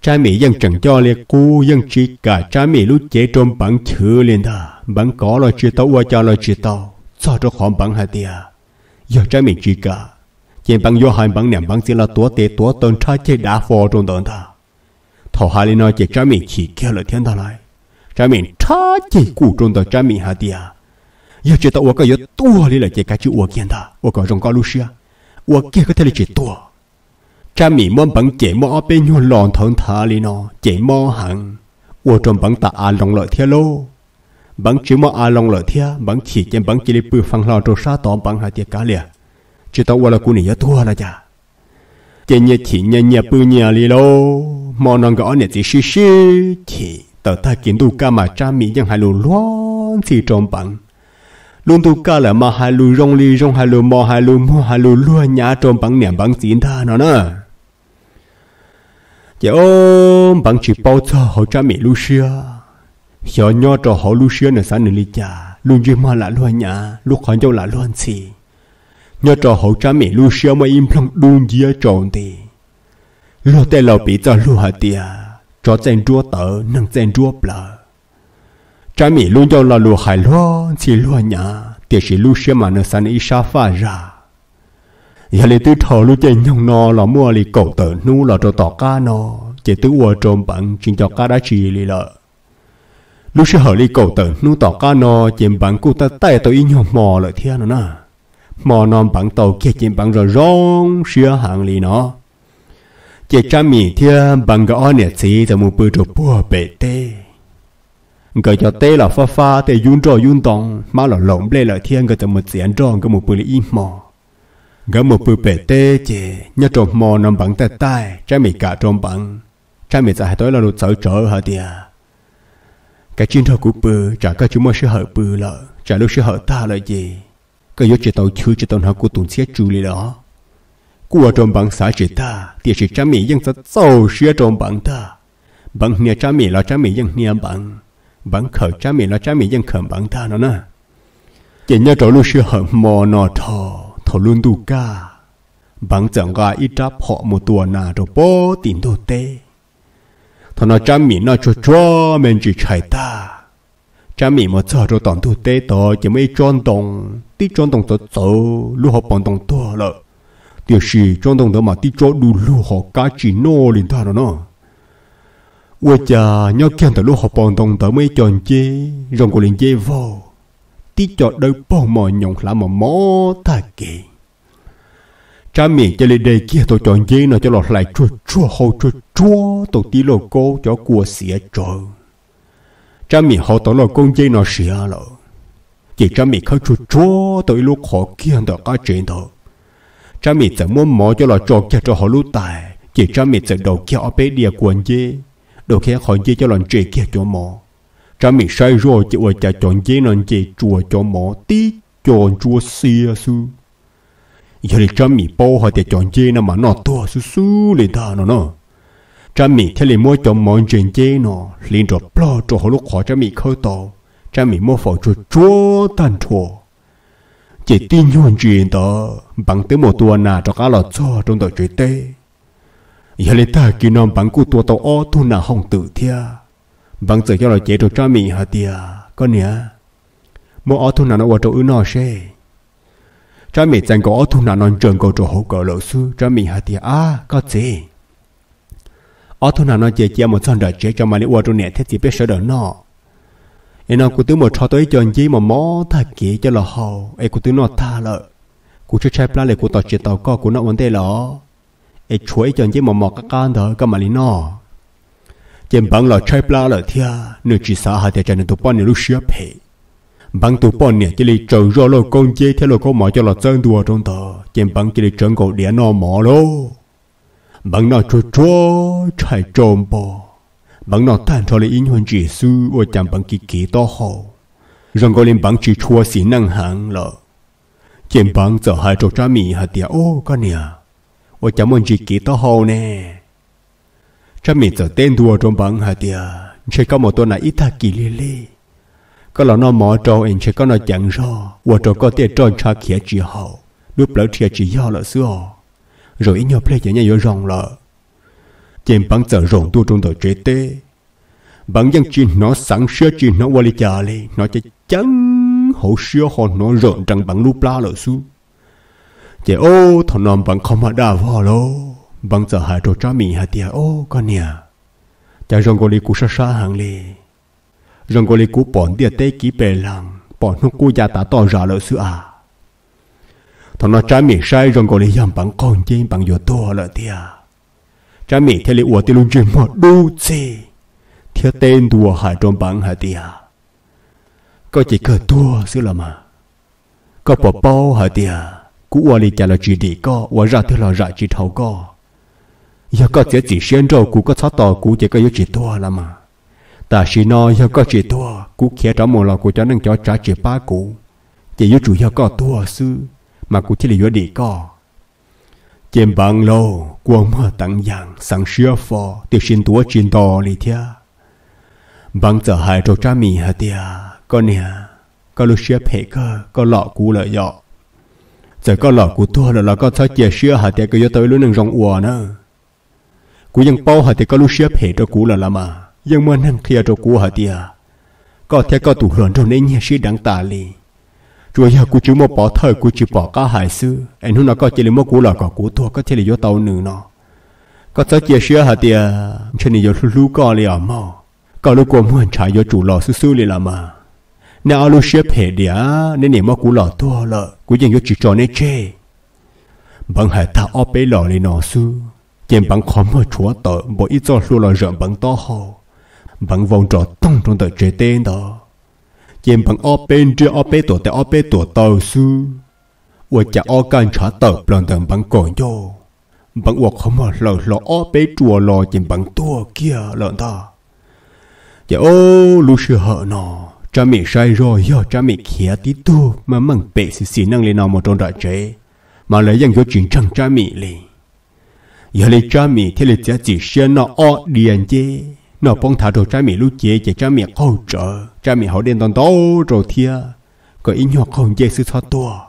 cha mẹ dân chẳng cho liệt cu dân chỉ cả cha mẹ lúc chế trong bằng chữ liền ta bằng có lo chỉ tao qua cho lo chỉ tao cho cho khó bằng hai tia giờ cha mẹ chỉ cả. Trên bằng vô hai bằng nệm bằng chỉ là tua tê tua tôn cha chế đã phò trong tận ta thầu hai liền nói chỉ cha mẹ chỉ kêu là thiên ta lại. Cha mẹ cha chế cụ trong tờ cha mẹ hai tia giờ chỉ tao cái giờ tua liền là chỉ cái chữ qua kiện ta qua cái trong có Lucia ua kia có thể là chỉ tua. Cha mì món bằng chỉ mò bên nhau lòn thon thả li nó chỉ mò hẳn. Ua trong bằng ta à lòng lợi theo lô. Bằng chỉ mò à lòng lợi theo bằng chỉ chém bằng chỉ đi bự phăng lo trâu sa tóm bằng hai tiệt cá liền chỉ tao ua là cú này giờ tua là cha chỉ nhẹ chỉ nhẹ nhẹ bự nhẹ li lô. Mò nó gõ nhẹ chỉ xí xí chỉ tờ ta kiến đủ ca mà cha mì chẳng hài lù loan chỉ trong bằng luôn tu ca là mà hai lù rong li rong hai lù mò, hai lù mò, hai lù lua nhá trong bằng niệm bằng diễn tha nó nè. Giờ ôm bằng chỉ bao cho họ cha mẹ lu xia. Nhỏ nhỏ cho họ lu xia nè sáng nửa li cha luôn chỉ mà là lua nhá lúc họ cho là loan chỉ nhỏ cho họ cha mẹ lu xia mà im lặng đun gì ở tròn thì lo tay lão bị cho lu hạt tiệt cho chân chúa tớ nâng chân chúa bờ cha mì luôn cho là lùa hải lo chỉ lùa nhà thì chỉ lùa xe mà nó sanh ít sa pha ra. Giờ lấy tư thọ lùa chân nhông nó là mua lì cổ tớ nu là cho tỏ cá nó chỉ tư ua trộm bằng chính cho cá đã chỉ lì lợ. Lúc xe hỏi lì cổ tớ nu tỏ cá nó chỉ bằng cụ ta tay tôi ít nhông mò lợi thiên nó nè mò non bằng tàu kia chỉ bằng rồi rong xưa hàng lì nó. Chỉ cha mì thiên bằng cái on nhiệt chỉ thì một bữa rồi bùa bể tê. 个叫得了发发得运着运动，马了龙来了天个怎么钱着个么不哩么？个么不白得 chứ，nhớ trong mò nằm bằng tay tay, trái mì cả trong bằng, trái mì tại tối là lụt sợ trở hả tiệt. cái chuyện thơ của bự chả có chúng mới sẽ hợp bự lợ, chả lúc sẽ hợp ta là gì, cái yếu chỉ tàu chưa chỉ tàu nào của tụng xét chú lý đó. của trong bằng xã chỉ ta, tiệt chỉ trái mì vẫn sẽ sâu xía trong bằng ta, bằng nhà trái mì là trái mì vẫn nhà bằng bằng khởi cha mì là cha mì ยัง khởi bằng ta nó nè chỉ nhớ chỗ lúc xưa hận mò nọ thò thò luôn tu ca bằng chẳng ga ít đáp họ một tua nà rồi bố tìm đồ tê thọ nó cha mì nó cho cho mình chỉ chạy ta cha mì một giờ rồi tòn tu tê to chỉ mấy tròn đồng tí tròn đồng cho走lúc họ bằng đồng tua rồi điều gì trong đồng đó mà tí chỗ đủ lù họ cá chỉ nô liền ta nó nó ôi chà nhớ khen từ lúc họ bọn đồng tới mấy tròn chê. Rồi của liền chê vô. Tí cho đời bọn mò nhộng lạ mà mó ta kì. Cha mẹ cho lên đây kia tôi chọn dê nó cho lọt lại chua chua hậu chua chua tôi tí lô cô cho cua xỉa trời cha mẹ họ tổ lô con dê nó xỉa lộ chỉ cha mẹ khá chua chua tôi lúc họ kia đó cá chuyện thôi cha mẹ sẽ muốn mò cho lọt trò kia cho họ lú tài. Chỉ cha mẹ sẽ đầu kia ở bế địa quần dê đầu kia khỏi dê cho lần trẻ kia cho mỏ, cha mình sai rồi chị ở cha chọn dê lần chị chùa cho mỏ tí chọn chùa xìa su giờ thì cha mình bao họ để chọn dê nó mà nó to su su lên ta nó nó. Cha mình theo liền mua cho món chuyện dê nó liền rồi bao cho họ lúc họ cha mình khơi to cha mình mua phở cho chúa tan chùa chỉ tin nhuận chuyện đó bằng tới một tuần nào cho cá lọt cho trong tàu chuyện tê giờ lấy ta kêu nom bằng cụ tua tàu ô, thu nà hồng tử thia. Bằng giờ cho nó chế cho cha mình hả tia con nhá một ô thu nà nó qua chỗ ư nó xe. Cha mình dành có ô thu nà nó trường cầu chỗ hậu cờ lộ sư cha mình hả tia à có gì ô tu nào nó chế chế một chân đời chế cho mà đi qua chỗ nè, thế chỉ biết sợ đỡ nó em nó cũng tướng một cho tới chọn gì mà mó thật kỹ cho là hậu em cũng tướng nó tha lợ. Cũng chưa chạy plan lại cũng tọt chỉ tàu co cũng nó vấn đề lọ ai chuối chọn chỉ một một các con thôi cái mà lý nó trên bằng là chơi plá là thia, nửa chỉ xã hai thì cho nên tụi bọn này lúc xưa phê. Bằng tụi bọn này chỉ lấy trâu rô lo con chế theo lo có mỏ cho là chân đùa trong tờ. Trên bằng chỉ lấy trơn cổ đĩa nó mỏ lô. Bằng nó chua chua chạy trộm bò. Bằng nó tan cho lấy in hồn chỉ sư và chẳng bằng kỳ kỳ to hồ rằng có lên bằng chỉ chua xí năng hàng lợ. Trên bằng giờ hai trò cha mì hạt tiệt ô, con nè và chẳng muốn chỉ kỳ to hồ nè. Cha mì giờ tên đùa trong bằng hạt tiệt chỉ có một tuần này ít thà kỳ lì lì, có là nó mỏ trâu anh chỉ có nó chẳng rõ. Và trâu có tiền tròn cha kia chỉ hậu. Lúc lỡ thiệt chỉ do là xưa. Rồi ít nhau plei chỉ nhau rong lợ. Trên bằng giờ rộng tu trong đời chế tê bằng dân chỉ nó sẵn sửa chỉ nó qua li chả li nó chỉ chẳng hậu sửa họ nó rộng rằng bằng lúc la lỡ su chị ô thằng nằm bằng không mà đa vào lô. Bằng giờ hai trò cha mì hai tia ô, con nè cha rong gọi cú sa sa hàng lì. Rong gọi cú bọn tia tê ký bề lăng bỏ nó cú gia ta to ra lợi sự à. Thằng nó trái mì sai rong gọi yam bằng con chim bằng vô to lợi tia trái mì theo lấy uổng tiêu luôn chim một đu gì theo tên đùa hai trò bằng hai tia có chỉ cờ tua xứ là mà. Có bỏ bao hai tia cú uổng đi chả là chỉ đi có uổng ra theo là ra chỉ thầu có giờ có chỉ chỉ xuyên rồi cú có thoát tỏ cú chỉ có yếu chỉ tua là mà. Ta chỉ nói, giờ có chỉ tua, cú kia trả một lò cú cho nâng cho trả chỉ ba cú. Chỉ yếu chủ giờ có tua sư, mà cú chỉ là yếu đi có trên bằng lô quân mơ tặng dạng sang sửa phò, tiêu xin tua chiến to li thia. Bằng giờ hai trâu cha mì hả tia, có nè, có lúc sửa phê cơ, có lọ cú lợi dọ giờ có lọ của tôi là lọ có sao chè sữa hạt tiệt cái do tôi luôn nâng rong ua nữa cú ยัง bao hạt tiệt có lúc sữa phê cho cú là làm à vẫn muốn nâng kia cho cú hạt tiệt có thể có tủ hưởng trong nên nhà sĩ đáng tà li chúa giờ cú chỉ một bỏ thời cú chỉ bỏ cả hải sư anh hùng nó có chỉ là một cú là có cú tôi, có thể là gió tàu nữ nó. Có sao chè sữa hạt tiệt cho nên gió lú có liền mà có lúc cú muốn trả gió chủ lọ sư sư liền làm à nè alu ship hệ địa nên nè mà cú lọ thua lợ. Cú dành cho chỉ cho nên chê. Bằng hệ ta ở bê lọ lên nó su chém bằng khó mà chúa tờ bộ ít cho lu lọ rợn bằng to hồ bằng vòng trò tông trong tờ chế tên đó. Chém bằng ở bên trên ở bê tổ tại ở bê tổ tàu su ủa chả ở gần chúa tờ bằng tầng bằng cổ nhô. Bằng ủa không mà lọ lọ ở bê chùa lọ chém bằng tua kia lợn ta chả ô lu sư hở nó cha mẹ sai rồi yo cha mẹ khía tí tu mà măng bể xì xì năng lên nào một trong đại chế mà lấy dân vô chuyện chẳng cha mẹ liền giờ lấy cha mẹ thì lấy cha chỉ xem nó ở điền chế nó bông thả đồ cha mì lúc chế chỉ cha mì câu trợ cha mì họ đen toàn tố rồi thia. Có ý nhọc không dễ sự thoát tua.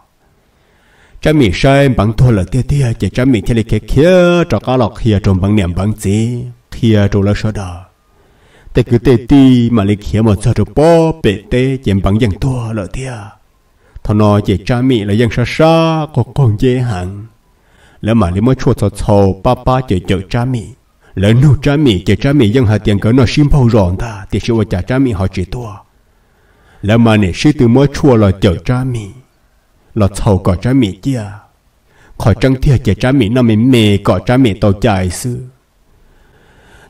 Cha mì sai bằng thua là tia tia chỉ trái mì lấy cái kia cho cá lọc kia trong bằng niệm bằng gì kia trong là sao đó แต่คือเตตีมาเลยเขียมาจะจะป้อเปเตเจมบังยังตัวเลยเทียทนอเจจามีแล้วยังซาซาก็คงเจหังแล้วมาเลยมาชัวจะโชป้าป้าเจเจจามี lỡ nô cha mì chỉ cha mì dân hà tiền cỡ nó sim bao ròn ta thì sự cha cha mì họ chỉ tua lỡ mà nè sư từ mỗi chua là chở cha mì là thầu cỏ cha mì chia khỏi trăng thiệt chỉ cha mì nó mình mê cỏ cha mì tàu chạy sư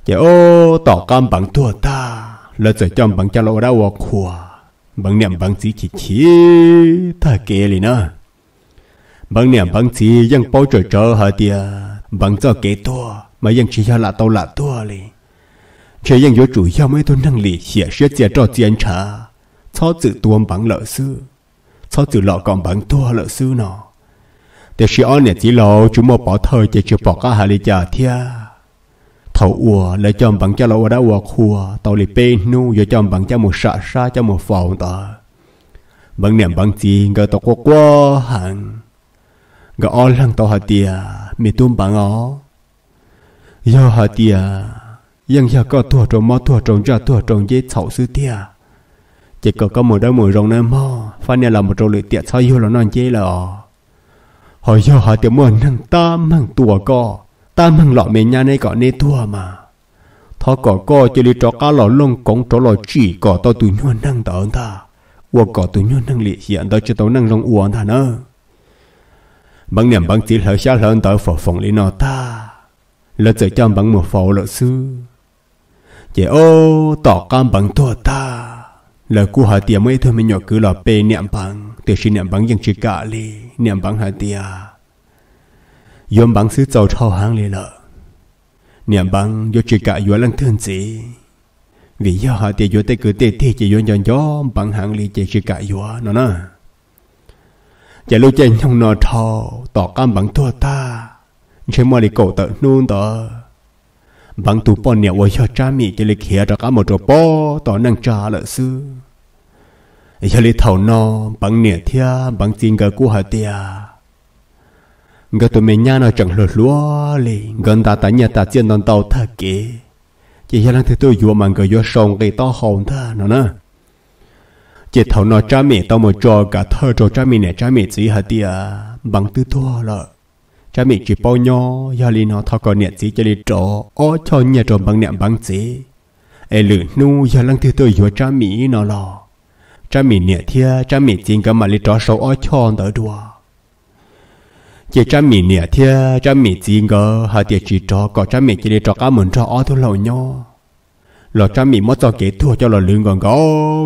giờ ô tỏ cam bằng thua ta. Là giờ cho bằng cha lộ đã hòa khua bằng niệm bằng chỉ chỉ chỉ ta kể liền nữa bằng niệm bằng chỉ vẫn bao trời trở hả tia bằng cho kế tua mà vẫn chỉ cho là tao là tua liền chỉ vẫn có chủ yếu mấy tôi năng lì, hiện sẽ chia cho chiến trả. Cho tự tuôn bằng lợi sư cho tự lọ còn bằng tua lợi sư nó để sĩ ông này chỉ lộ chúng mà bỏ thời chỉ chịu bỏ cả hà lý giả thiệt thầu ua để cho bằng cho lâu đã ua khua tàu lì pê nu giờ cho bằng cho một sợ sa cho một phòng ta, bằng niệm bằng gì ngờ tàu qua qua hàng ngờ o lăng tàu hạt tiề mi tum bằng ó giờ hạt tiề nhưng giờ có thua trồng mò thua trồng ra thua trồng dễ thầu sư tiề chỉ có có một đôi mùi rồng nơi mò phan này là một trâu lì tiệt sao yêu là non chế là họ giờ hạt tiề mò nâng ta mang tua co ta mừng lọ mẹ nhà này có nê tua mà. Thọ có co cho đi cho cá lọ lông cống cho lọ chỉ có tao tụi nhau năng tao ta. Uo có tụi nhau năng lệ hiện tao cho tao năng lông uo ta nữa. Bằng niệm bằng chỉ lỡ xa lỡ tao phổ phòng lý nó ta. Lỡ chơi cho bằng một phổ lỡ sư chỉ ô, tỏ cam bằng thua ta. Lỡ cú hà tiệm mấy thôi mình nhỏ cứ lọ bê niệm bằng. Từ xin niệm bằng dân chỉ cả li niệm bằng hà tiệm yom bang sư giàu thâu hàng li lợ niệm bang yo chỉ cả yo lăng thương gì vì yo hà tiệm yo tê cứ tê tê chỉ yo nhon gió, bang hàng li chỉ chỉ cả yo nó nè. Chỉ lúc chơi nhông nó thâu tỏ cam bang tua ta. Chế mà đi cổ tợ nôn tợ bang tu bọn nhẹ với yo cha mi chỉ lịch hiện ra cả một chỗ bó tỏ năng cha lợ sư. Giờ lịch thầu nó bằng nhẹ thia bằng tin gà cú hà tia ngờ tụi mình nhau nó chẳng lột lúa lì. Gần ta ta nhà ta chiên đòn tàu thật kì. Chỉ hiện đang thứ tôi vừa mà người vừa sông cái to hồn thơ nó nè. Chỉ thầu nó cha mẹ tao một trò cả thơ trò cha mẹ này cha mẹ chỉ hà tia bằng tư thua lợi cha mẹ chỉ bao nhiêu giờ li nó thọ còn nhẹ gì cho li trò ó cho nhà trò bằng nhẹ bằng chỉ ai lử nu giờ lăng thứ tôi vừa cha mẹ nó lo cha mẹ nhẹ thia cha mẹ chỉ cái mà li trò sâu ở cho đỡ đùa chỉ cho mình nè thia, cho mình chỉ ngờ họ tiệt chỉ cho, có cho mình chỉ để cho cá mình cho ở thôi lâu nhau lo cho mình mất cho kế thua cho lo lương còn có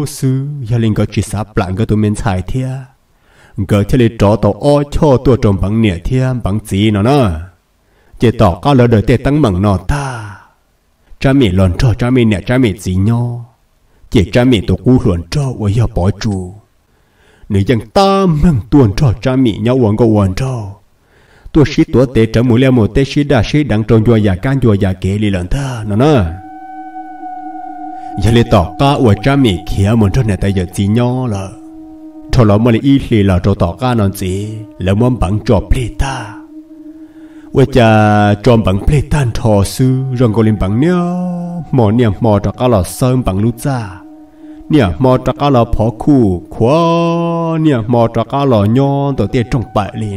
sư, gia linh có chỉ sắp lại cái tụi mình xài thia. Ngờ thế để cho tàu ở cho tôi trồng bằng nè thia bằng gì nó nó. Chỉ tỏ có lỡ đời tệ tăng mừng nó ta cha mẹ lon cho cha mẹ nè cha mẹ gì nhau chỉ cha mẹ tổ cú luận cho ở nhà bỏ chú nếu dân ta mừng tuần cho cha mẹ nhau uống có uống cho tôi sĩ tuổi tệ trở mũi leo một tê sĩ đa sĩ đang tròn chùa già can chùa già kể lì lần thơ nó nó giờ lì tỏ ca uổi cha mì khía muốn cho này tay giờ chỉ nhỏ lờ, cho lỡ mà lì y lì là cho tỏ ca nó gì lỡ muốn bằng cho plita uổi cha cho bằng plita thò sư rong gọi bằng nhau mò niệm mò cho ca là sơn bằng lú cha. Niệm mò cho ca là phó khu khóa niệm mò cho ca nhon tổ tiên trong bại lì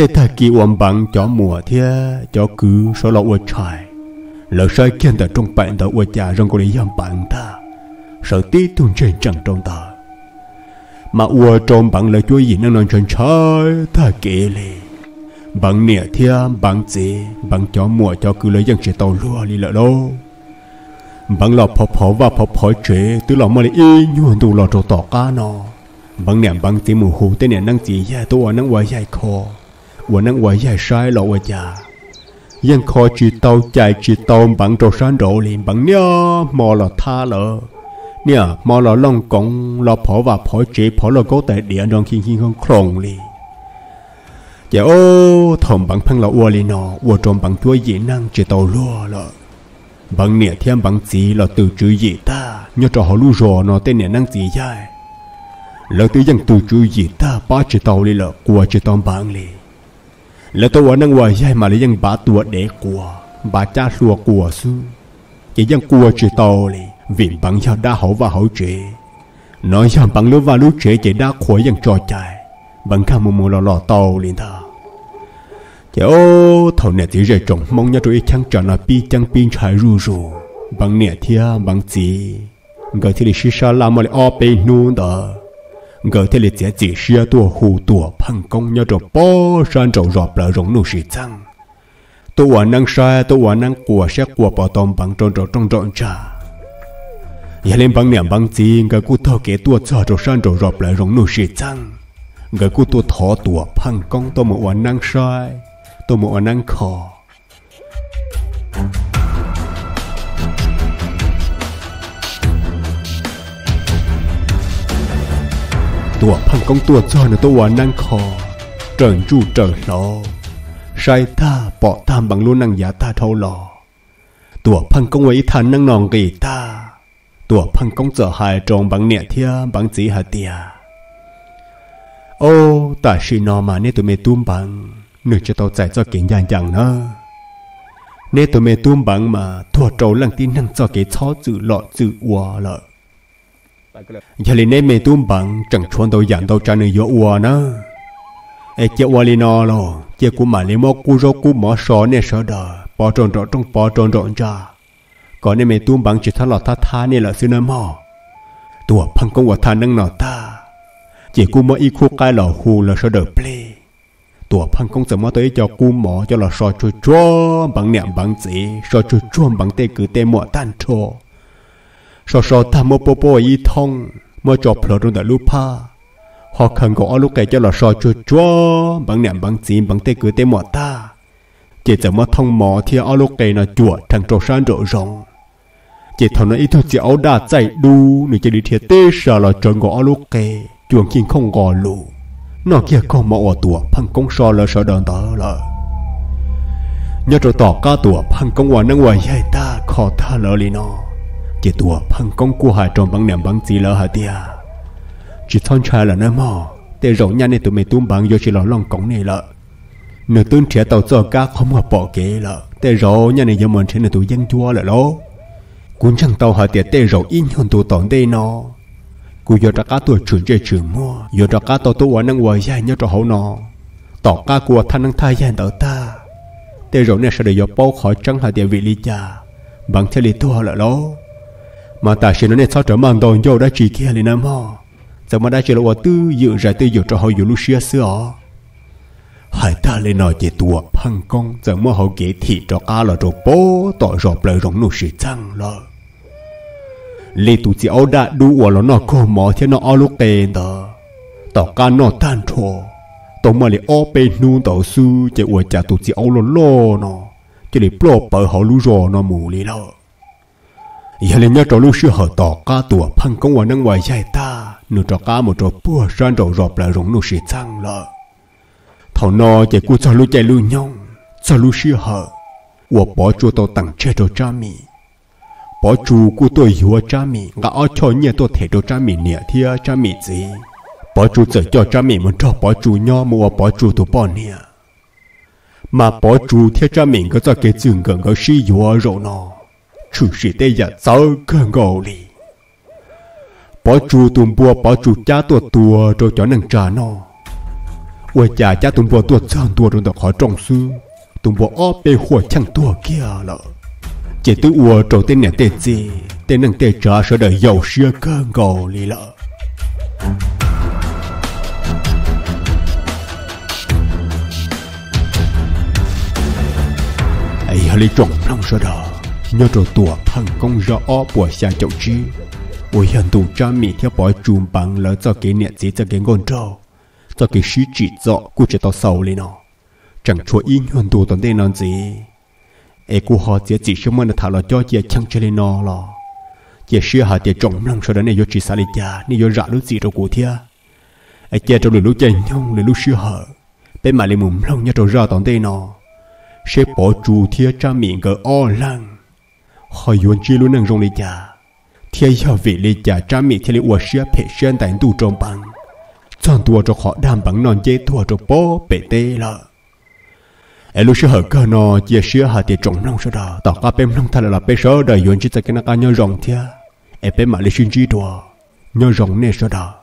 tê thà kỳ ổn bằng cho mùa thế cho cứ số lọ ua trải lỡ sai kiên ta trong bạn ta ua cha rong có lý yam bạn ta sợ tí tuôn trên chẳng trong ta mà ua trong bạn là chúa gì năng năng chân trái thà kỳ lì. Bằng nịa thế bằng gì bằng cho mùa cho cứ lấy dân chỉ tàu lúa đi lỡ đâu bằng lọ phò phò và phò phò chế từ lọ mà lại y nhuận tụ lọ trâu tỏ cá nọ, bằng nè bằng gì mù hù tên nè năng gì ya tôi năng hoa dài khó ยแล้วใช้เกียนแต่จงไปแต่ว่าจะรองกลิยามบังta sợ tí tuôn trên chẳng trong ta mà ua trong bằng lời chúa gì năng non chân trái ta kể liền bằng nịa thia bằng gì bằng chó mùa cho cứ lấy dân chỉ tàu lúa đi lợ đâu bằng lọ phò phò và phò phò chế từ lọ mà đi nhuận tụ lọ trâu tỏ cá nó bằng nịa bằng gì mù hù tên nịa năng gì ya tôi năng quay dài kho và năng quay dài sai lọ quay già dân kho chỉ tàu chạy chỉ tàu bằng trâu san đổ liền bằng nịa mò lọ tha lợ nịa mò lọ long cong lọ phò và phò chế phò lọ cố tại địa trong khi khi không khổng liền giờ ô thầm bằng phăng là ua li nọ ua trộm bằng tua dĩ năng chỉ tàu lúa là bằng nịa thiên bằng gì là từ chữ gì ta nhớ cho họ lu rò nó tên nịa năng gì dài là từ dân từ chữ gì ta ba chỉ tàu li là qua chỉ tàu bằng li là tôiว่าnăngว่าdài mà lấy dân ba tua để qua ba cha lúa qua su chỉ dân qua chỉ tàu li vì bằng nhau đa hậu và hậu chế nói rằng bằng lúa và lúa chế chỉ đa khối dân trò chạy bằng khá mù mù lò lò tàu liền thà chứ ô thầu nè tí rời trồng mong nhớ rồi chăng trở là bi chăng pin trái ru ru bằng nè thia bằng gì gọi thì là sa la mà lại ở bên nu đó gọi thế là chỉ chỉ xia tua hù tua phăng công nhau rồi bó san trầu rọp là rong nu sĩ chăng. Tôi năng sai tôi năng của xe của bỏ tôm bằng tròn tròn trong tròn trà. Dạ Giờ lên bằng niệm bằng gì người cụ thọ kế tua cho san trầu rọp là rong nu sĩ chăng. Người cụ tua thọ tua phăng công năng tua phăng công năng sai tua ตัวพังกงตัวจอนตัววานั่งคอเจิงจู่เจิงหลอชายตาเปาะตามบังลุนังยาตาเท่าหลอตัวพังกงไว้ทันนั่งนองกีตาตัวพังกงเจอหายจงบังเนี่ยเทียบังจีหาเตียโอแต่ชีนอมาเนตัเมตุ้มบังหนึ่จะต่อใจเจ้าเก่งย่าย่งเนาะเนตัเมตุ้มบังมาทั่วโจลังตีนั่งเจ้าเก่ช้อจือหล่อจือวัวเลย giờ liền ném mẹ tuôn bằng, chẳng chuẩn đâu dặn đâu trả nửa gió ua nữa. ai chế ua li nó lo chế của mà li mò cú rô cú mỏ sò nè sợ đờ, bỏ tròn rõ trong, bỏ tròn rõ ra. Còn ném mẹ tuôn bằng chỉ thắt lọt thắt tha nè là xin mò. Tua phăng công quả tha nâng nọ ta. Chỉ cú mò y khu cai lò hù là sợ đờ ple tua phăng công sợ mò tới cho cú mỏ cho là sò chua chua, bằng nẹm bằng gì sò chua chua bằng tê cứ tê mỏ tan chua sò sò ta mô bố bố y thông mô cho plo rung đã lúc pa họ khẩn gõ lúc cái cho là sò chua chua. Bằng nệm bằng chín bằng tê cứ tê mò ta. Chỉ giờ mà thông mò thì ở lúc cái nó chua thằng trâu san rộ rồng chỉ thằng nó ít thôi chỉ áo đa chạy đu. Nữa chỉ đi thiệt tê sợ là tròn gõ lúc cái chuồng kinh không gọi lù. Nó kia có mỏ ở tủa phăng công sò là sò đòn đó là nhớ trâu tỏ ca tủa phăng công hòa năng hòa dạy ta khó tha lỡ lì nó chỉ tua phăng công của hai trong bằng niệm bằng chỉ lỡ hả tia. Chỉ thon trai là nơi mò để rộng nhanh này tụi mày tung bằng vô chỉ lỡ lòng cổng này lợ. Nửa tuần trẻ tàu cho cá không hợp bỏ kế lợ. Để rộng nhanh này giờ mình trên này tụi dân chua lợ lố. Cuốn chẳng tàu hả tia để rộng in hơn tụi tỏng đây nó cú giờ ra cá tuổi chuyển chơi chuyển mua giờ ra cá tàu tụi năng quay dài nhớ cho hậu nọ tỏ cá của thanh năng thay dài tàu ta. Để rộng này sẽ để giờ bao khỏi trắng hai địa vị lý cha, bằng theo lý tôi lợ lố mà ta sẽ nói sao trở mang đòn dâu đã chỉ kia lên nam ho. Giờ mà đã chỉ là tư dự ra tư dự cho họ dự lúc xưa xưa hãy ta lên nói về tua phăng công giờ mà họ kể thị cho cá là cho bố tỏ rộp lời rộng nụ sự chăng lờ, lê tụ chỉ áo đã đủ ở nó có mỏ thế nó áo lúc tên đó tỏ cá nó tan thua tỏ mà lê ô bê nu tỏ sư chỉ ở chả tụ chỉ áo lo lo nó. Chỉ để bỏ bờ họ lú rò nó mù lê lo giờ lên nhớ cho lúc xưa họ tỏ cá tua phăng công ở năng ngoài dài ta. Nụ cho cá một trò bùa san trò rộp lại rộng nụ sự chăng là Thảo nó chỉ cú cho lu chạy lu nhông cho lu xưa bỏ chú tôi tặng chế đồ cha mì. Bỏ chú cú tôi hiểu cha mì, ngã ở cho nhẹ tôi thể đồ cha mì nhẹ thì cha mì gì bỏ chú giờ cho cha mì muốn cho bỏ chú nhỏ mua bỏ chú tôi bỏ nhẹ mà bỏ chú thì cha mì có cho cái chừng gần có sử dụng rồi nó chushi te ya sao kang go li bỏ chu tum bua bỏ chu cha tua tua rồi cho nàng trà nó ôi cha cha tum bua tua chân tua rồi đọc hỏi trong sư. Tum bua ó bê hồ chẳng tua kia lợ. Chỉ tôi ua trầu tên nàng tên gì, tên nàng tên trà sợ đời giàu xưa kang go li lợ. Ấy hơi trọng lòng sợ đời nhớ trâu tùa phăng công rõ bỏ bùa xa chậu chi. Ôi hiện tù cha mì theo bỏ chùm bằng lỡ cho cái niệm gì cho cái ngôn trâu cho cái sĩ chỉ rõ của chỉ tao sầu lên nó. Chẳng chúa yên hoàn đồ tận đây làm gì? Ai của họ chỉ chỉ xem mà nó thảo là cho chỉ chẳng chơi lên nó lo chỉ sửa hạt chỉ trồng lăng sau đó này vô chỉ xả đi cha này vô rạ lúc gì đâu của thia ai chỉ trong lúc chơi nhông lúc sửa hở. Bên mà lên mồm lăng nhớ rồi ra tận đây nó. Sẽ bỏ chủ thia cha miệng cái o lăng họ yuan chi luôn năng rong li cha thia yêu vị li cha cha mi thia li uất sửa phải sửa tại tu trong bằng chọn tua cho họ đam bằng non dễ tua cho bố bể tê là em lúc hở cơ nó chia sẻ hạt tiền trồng nông sau đó tao cá bém nông thay là bé sớ đời yuan chi tại cái nó cá nhau rong thia em bém mà li xin chi tua nhau rong nè sau đó